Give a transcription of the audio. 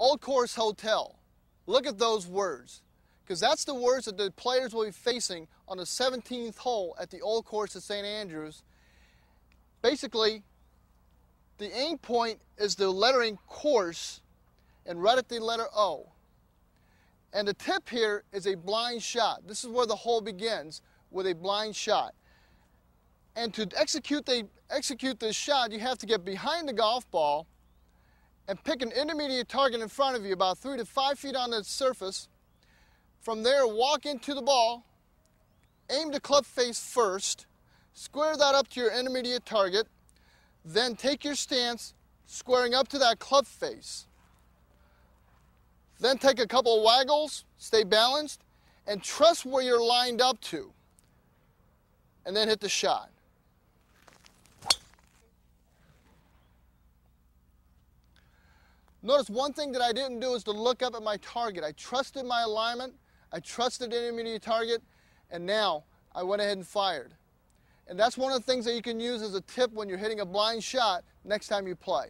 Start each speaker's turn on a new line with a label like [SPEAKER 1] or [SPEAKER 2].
[SPEAKER 1] Old Course Hotel. Look at those words, because that's the words that the players will be facing on the 17th hole at the Old Course at St. Andrews. Basically, the aim point is the lettering course and right at the letter O. And the tip here is a blind shot. This is where the hole begins with a blind shot. And to execute, the, execute this shot, you have to get behind the golf ball and pick an intermediate target in front of you, about three to five feet on the surface. From there, walk into the ball, aim the club face first, square that up to your intermediate target, then take your stance, squaring up to that club face. Then take a couple of waggles, stay balanced, and trust where you're lined up to. And then hit the shot. Notice one thing that I didn't do is to look up at my target. I trusted my alignment, I trusted the intermediate target, and now I went ahead and fired. And that's one of the things that you can use as a tip when you're hitting a blind shot next time you play.